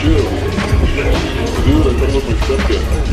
chill. Do it, I come with my stepdad.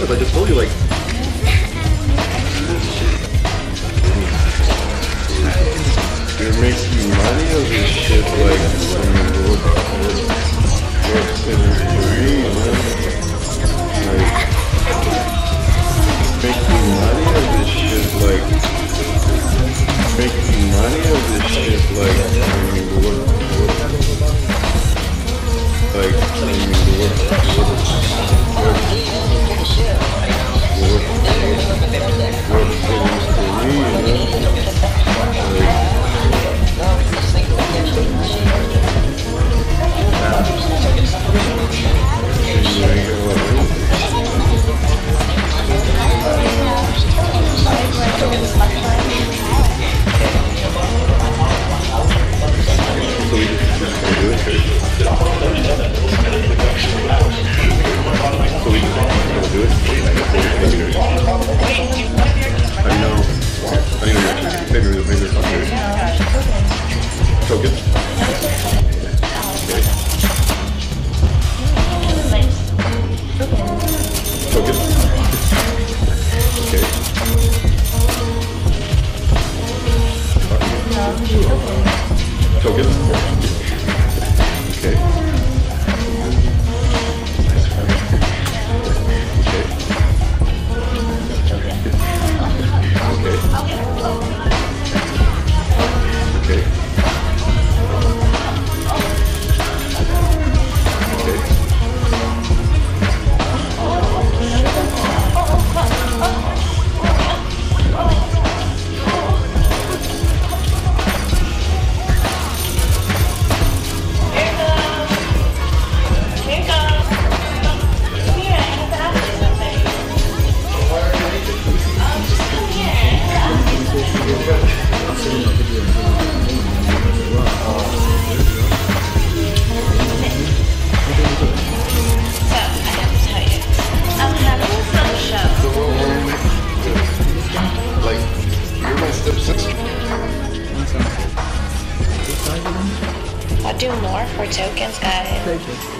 because I just told you, like... You're making money of good. for tokens, guys.